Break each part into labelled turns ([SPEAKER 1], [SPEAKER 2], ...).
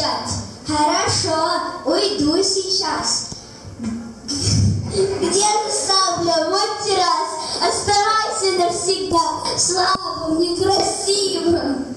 [SPEAKER 1] отвечать.
[SPEAKER 2] Хорошо, уйду сейчас.
[SPEAKER 1] Где же сабля? Вот террас. Оставайся навсегда слабым, некрасивым.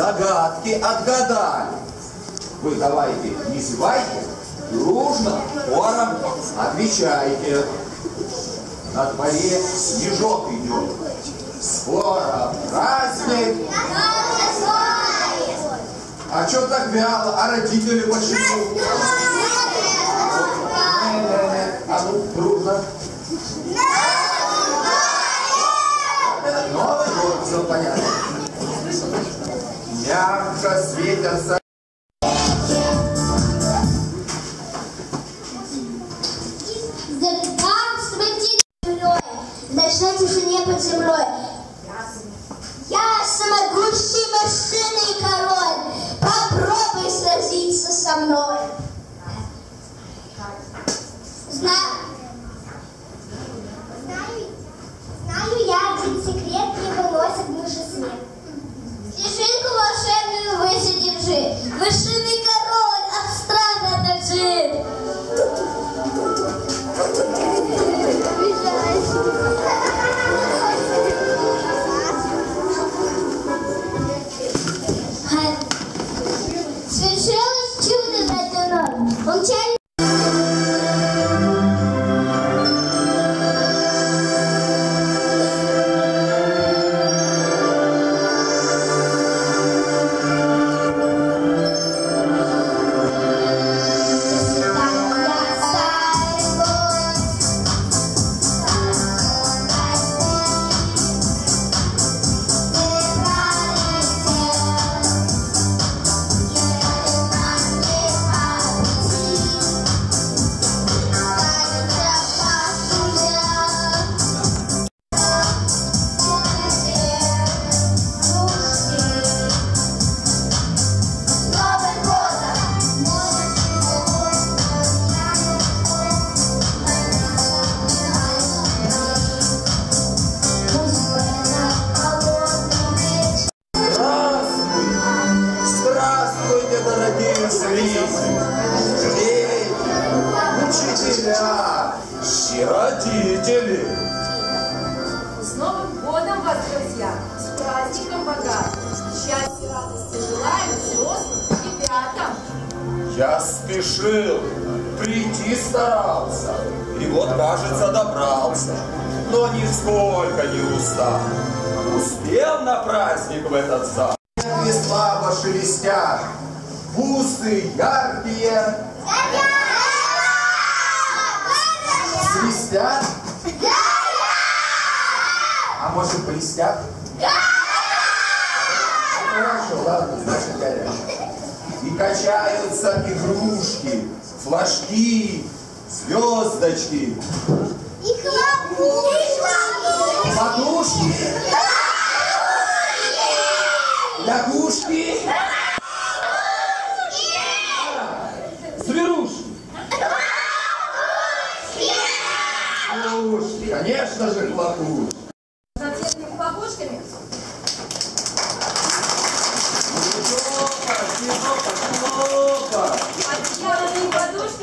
[SPEAKER 3] загадки отгадали. Вы давайте не зевайте, дружно, хором отвечайте. На дворе снежок идет. Скоро праздник. А что так вяло? А родители почему? А ну, дружно. Новый год, все понятно. Мягко светятся
[SPEAKER 1] Здравствуйте, землей, ночной тишине под землей. Я самогущий машинный король, попробуй сразиться со мной. Знаю, Я
[SPEAKER 3] спешил, прийти старался, и вот, кажется, добрался, но нисколько не устал. Успел на праздник в этот зал. Ветви слабо шелестят, бусы яркие, свистят, а может блестят? Хорошо, ладно, значит горячие. И качаются игрушки, флажки, звездочки,
[SPEAKER 1] И хлопушки.
[SPEAKER 3] подушки, лягушки, зверушки. Конечно же, хлопушки.
[SPEAKER 4] Разноцветными бабушками
[SPEAKER 3] Снежок, снежок, снежок.
[SPEAKER 4] Одеяльными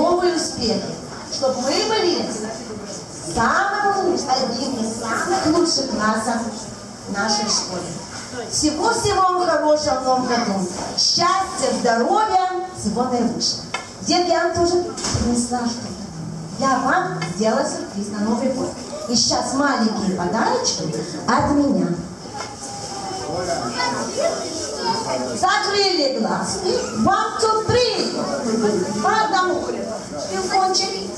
[SPEAKER 5] новые успехи, чтобы мы были самым лучшим, одним из самых лучших классов нашей школе. Всего-всего вам хорошего в Новом году. Счастья, здоровья, всего наилучшего. Детки, я вам тоже принесла что-то. Я вам сделала сюрприз на Новый год. И сейчас маленькие подарочки от меня. Закрыли глаз. One, two, three. По одному. И кончили.